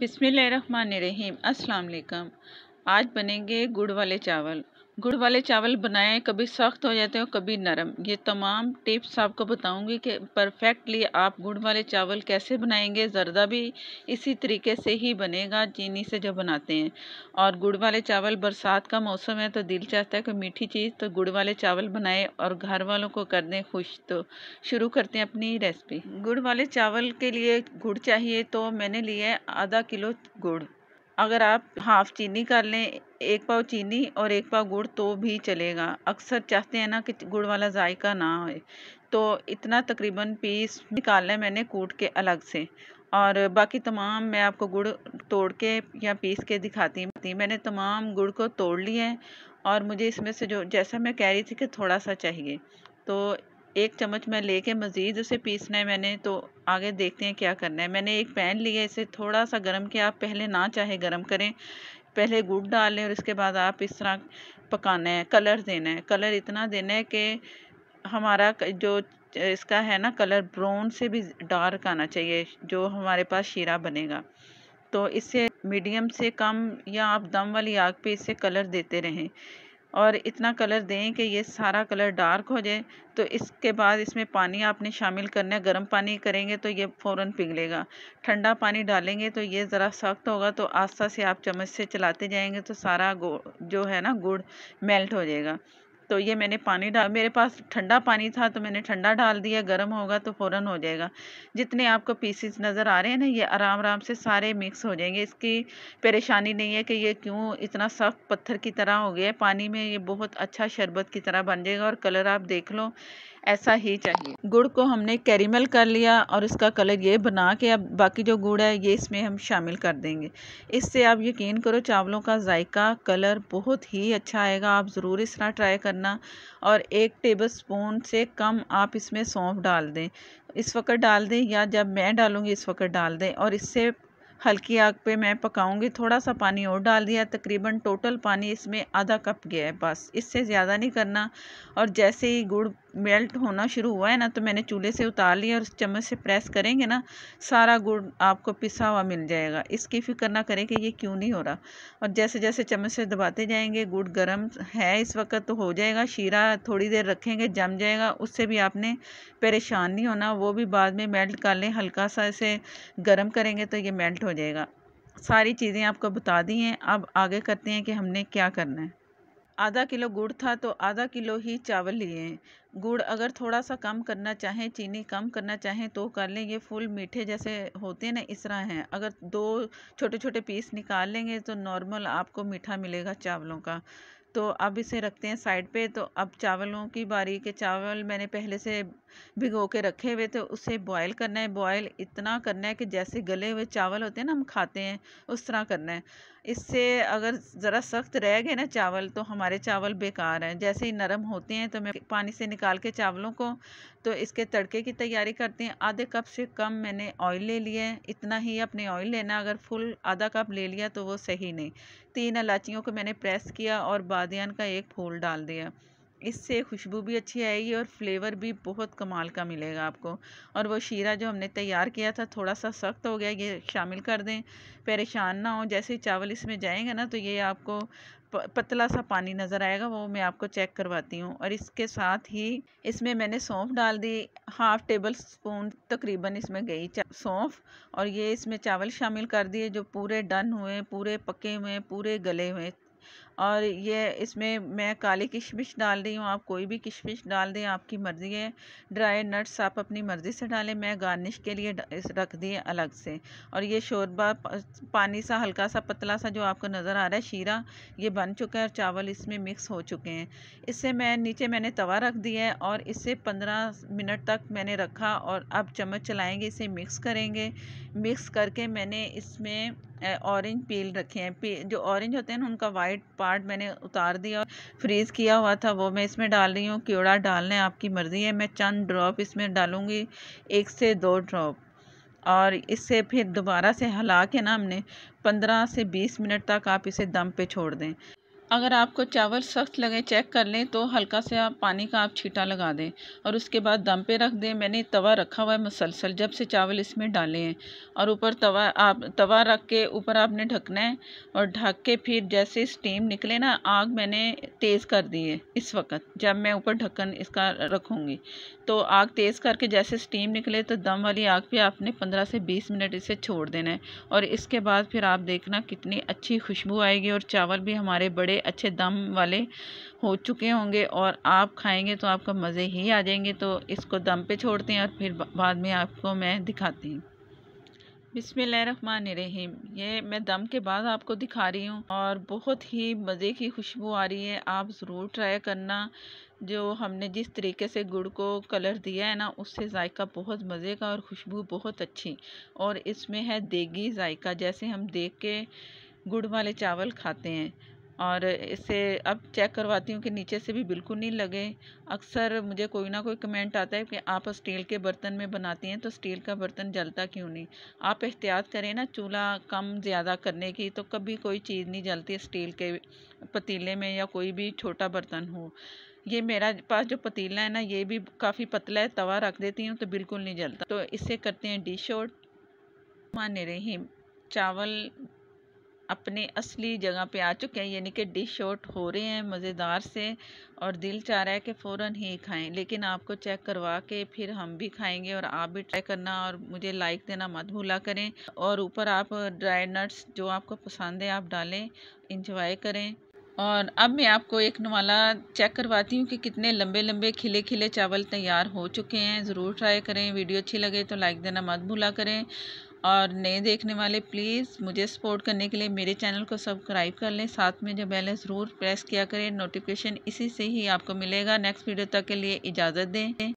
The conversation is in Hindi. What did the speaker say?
बिसमीम अस्सलाम वालेकुम। आज बनेंगे गुड़ वाले चावल। गुड़ वाले चावल बनाएँ, कभी सख्त हो जाते हैं कभी नरम। ये तमाम टिप्स आपको बताऊँगी कि परफेक्टली आप गुड़ वाले चावल कैसे बनाएँगे, ज़रदा भी इसी तरीके से ही बनेगा, चीनी से जो बनाते हैं। और गुड़ वाले चावल, बरसात का मौसम है तो दिल चाहता है कि मीठी चीज़ तो गुड़ वाले चावल बनाएँ और घर वालों को कर दें खुश। तो शुरू करते हैं अपनी रेसिपी। गुड़ वाले चावल के लिए गुड़ चाहिए तो मैंने लिया है आधा किलो गुड़। अगर आप हाफ़ चीनी कर लें, एक पाव चीनी और एक पाव गुड़ तो भी चलेगा। अक्सर चाहते हैं ना कि गुड़ वाला जायका ना हो तो इतना तकरीबन पीस निकालना है मैंने कूट के अलग से। और बाकी तमाम मैं आपको गुड़ तोड़ के या पीस के दिखाती थी। मैंने तमाम गुड़ को तोड़ लिया है और मुझे इसमें से जो, जैसा मैं कह रही थी कि थोड़ा सा चाहिए। तो एक चम्मच मैं लेके मज़ीद उसे पीसना है मैंने तो आगे देखते हैं क्या करना है। मैंने एक पैन लिया, इसे थोड़ा सा गर्म किया। आप पहले ना चाहे गर्म करें, पहले गुड़ डाल और इसके बाद आप इस तरह पकाना है, कलर देना है। कलर इतना देना है कि हमारा जो इसका है ना, कलर ब्राउन से भी डार्क आना चाहिए, जो हमारे पास शीरा बनेगा। तो इससे मीडियम से कम या आप दम वाली आग पे इसे कलर देते रहें। और इतना कलर दें कि ये सारा कलर डार्क हो जाए तो इसके बाद इसमें पानी आपने शामिल करना है। गर्म पानी करेंगे तो ये फ़ौरन पिघलेगा। ठंडा पानी डालेंगे तो ये ज़रा सख्त होगा तो आस्था से आप चम्मच से चलाते जाएँगे तो सारा जो है ना, गुड़ मेल्ट हो जाएगा। तो ये मैंने पानी डाल, मेरे पास ठंडा पानी था तो मैंने ठंडा डाल दिया, गर्म होगा तो फ़ौरन हो जाएगा। जितने आपको पीसीस नज़र आ रहे हैं ना, ये आराम आराम से सारे मिक्स हो जाएँगे। इसकी परेशानी नहीं है कि ये क्यों इतना सख्त पत्थर की तरह हो गया है। पानी में ये बहुत अच्छा शरबत की तरह बन जाएगा और कलर आप देख लो। ऐसा ही चाहिए। गुड़ को हमने कैरीमल कर लिया और इसका कलर ये बना के अब बाकी जो गुड़ है, ये इसमें हम शामिल कर देंगे। इससे आप यकीन करो, चावलों का जायका, कलर बहुत ही अच्छा आएगा। आप ज़रूर इस तरह ट्राई करना और एक टेबल स्पून से कम आप इसमें सौंफ डाल दें। इस वक्त डाल दें या जब मैं डालूँगी, इस वक्त डाल दें और इससे हल्की आग पे मैं पकाऊँगी। थोड़ा सा पानी और डाल दिया, तकरीबन टोटल पानी इसमें आधा कप गया है बस। इससे ज़्यादा नहीं करना और जैसे ही गुड़ मेल्ट होना शुरू हुआ है ना तो मैंने चूल्हे से उतार लिया और चम्मच से प्रेस करेंगे ना, सारा गुड़ आपको पिसा हुआ मिल जाएगा। इसकी फ़िक्र ना करें कि ये क्यों नहीं हो रहा। और जैसे जैसे चम्मच से दबाते जाएँगे, गुड़ गर्म है इस वक्त तो हो जाएगा, शीरा थोड़ी देर रखेंगे, जम जाएगा, उससे भी आपने परेशान नहीं होना, वो भी बाद में मेल्ट कर लें हल्का सा इसे गर्म करेंगे तो ये मेल्ट हो जाएगा। सारी चीज़ें आपको बता दी हैं, अब आगे करते हैं कि हमने क्या करना है। आधा किलो गुड़ था तो आधा किलो ही चावल लिए। गुड़ अगर थोड़ा सा कम करना चाहें, चीनी कम करना चाहें तो कर लें। ये फुल मीठे जैसे होते हैं ना, इस तरह हैं। अगर दो छोटे छोटे पीस निकाल लेंगे तो नॉर्मल आपको मीठा मिलेगा चावलों का। तो अब इसे रखते हैं साइड पे। तो अब चावलों की बारी, के चावल मैंने पहले से भिगो के रखे हुए थे, उसे बॉयल करना है। बॉयल इतना करना है कि जैसे गले हुए चावल होते हैं ना, हम खाते हैं, उस तरह करना है। इससे अगर ज़रा सख्त रह गए ना चावल तो हमारे चावल बेकार हैं। जैसे ही नरम होते हैं तो मैं पानी से निकाल के चावलों को तो इसके तड़के की तैयारी करते हैं। आधे कप से कम मैंने ऑयल ले लिया है। इतना ही अपने ऑयल लेना अगर फुल आधा कप ले लिया तो वो सही नहीं। तीन इलाचियों को मैंने प्रेस किया और बादियान का एक फूल डाल दिया। इससे खुशबू भी अच्छी आएगी और फ्लेवर भी बहुत कमाल का मिलेगा आपको। और वो शीरा जो हमने तैयार किया था थोड़ा सा सख्त हो गया, ये शामिल कर दें। परेशान ना हो, जैसे चावल इसमें जाएँगे ना तो ये आपको पतला सा पानी नज़र आएगा, वो मैं आपको चेक करवाती हूँ। और इसके साथ ही इसमें मैंने सौंफ डाल दी, हाफ़ टेबल स्पून तकरीबन इसमें गई सौंफ। और ये इसमें चावल शामिल कर दिए, जो पूरे डन हुए, पूरे पके हुए, पूरे गले हुए। और ये इसमें मैं काली किशमिश डाल रही हूँ, आप कोई भी किशमिश डाल दें, आपकी मर्ज़ी है। ड्राई नट्स आप अपनी मर्ज़ी से डालें, मैं गार्निश के लिए रख दिए अलग से। और ये शोरबा पानी सा, हल्का सा, पतला सा जो आपको नज़र आ रहा है, शीरा, ये बन चुका है और चावल इसमें मिक्स हो चुके हैं। इससे मैं, नीचे मैंने तवा रख दिया है और इससे पंद्रह मिनट तक मैंने रखा और अब चम्मच चलाएँगे, इसे मिक्स करेंगे। मिक्स करके मैंने इसमें ऑरेंज पील रखे हैं। जो ऑरेंज होते हैं ना, उनका वाइट पार्ट मैंने उतार दिया और फ्रीज़ किया हुआ था। वो मैं इसमें डाल रही हूँ। कीड़ा डालना है आपकी मर्ज़ी है। मैं चंद ड्रॉप इसमें डालूँगी। एक से दो ड्रॉप और इससे फिर दोबारा से हिला के ना हमने पंद्रह से बीस मिनट तक आप इसे दम पे छोड़ दें। अगर आपको चावल सख्त लगे, चेक कर लें तो हल्का से आप पानी का आप छीटा लगा दें और उसके बाद दम पे रख दें। मैंने तवा रखा हुआ है मसलसल, जब से चावल इसमें डाले हैं। और ऊपर तवा, आप तवा रख के ऊपर आपने ढकना है और ढक के फिर जैसे स्टीम निकले ना, आग मैंने तेज़ कर दी है इस वक्त, जब मैं ऊपर ढक्कन इसका रखूँगी। तो आग तेज़ करके जैसे स्टीम निकले तो दम वाली आग पे आपने पंद्रह से बीस मिनट इसे छोड़ देना है। और इसके बाद फिर आप देखना कितनी अच्छी खुशबू आएगी और चावल भी हमारे बड़े अच्छे दम वाले हो चुके होंगे और आप खाएँगे तो आपका मज़े ही आ जाएँगे। तो इसको दम पे छोड़ते हैं और फिर बाद में आपको मैं दिखाती हूँ। बिस्मिल्लाहिर्रहमानिर्रहीम। ये मैं दम के बाद आपको दिखा रही हूँ और बहुत ही मज़े की खुशबू आ रही है। आप ज़रूर ट्राई करना। जो हमने जिस तरीके से गुड़ को कलर दिया है ना, उससे जायका बहुत मज़े का और खुशबू बहुत अच्छी। और इसमें है देगी जायका। जैसे हम देख के गुड़ वाले चावल खाते हैं। और इसे अब चेक करवाती हूँ कि नीचे से भी बिल्कुल नहीं लगे। अक्सर मुझे कोई ना कोई कमेंट आता है कि आप स्टील के बर्तन में बनाती हैं तो स्टील का बर्तन जलता क्यों नहीं? आप एहतियात करें ना चूल्हा कम ज़्यादा करने की तो कभी कोई चीज़ नहीं जलती स्टील के पतीले में या कोई भी छोटा बर्तन हो। ये मेरा पास जो पतीला है ना, ये भी काफ़ी पतला है, तवा रख देती हूँ तो बिल्कुल नहीं जलता। तो इससे करते हैं डिश आउट मान रही। चावल अपने असली जगह पे आ चुके हैं, यानी कि डिश आउट हो रहे हैं मज़ेदार से और दिल चाह रहा है कि फ़ौर ही खाएँ। लेकिन आपको चेक करवा के फिर हम भी खाएँगे और आप भी ट्राई करना और मुझे लाइक देना मत भूला करें। और ऊपर आप ड्राई नट्स जो आपको पसंद है आप डालें इंजॉय करें। और अब मैं आपको एक नवाला चेक करवाती हूँ कि कितने लंबे लंबे खिले खिले चावल तैयार हो चुके हैं। ज़रूर ट्राई करें। वीडियो अच्छी लगे तो लाइक देना मत भूला करें। और नए देखने वाले प्लीज़ मुझे सपोर्ट करने के लिए मेरे चैनल को सब्सक्राइब कर लें। साथ में जो बेल है ज़रूर प्रेस किया करें। नोटिफिकेशन इसी से ही आपको मिलेगा। नेक्स्ट वीडियो तक के लिए इजाज़त दें।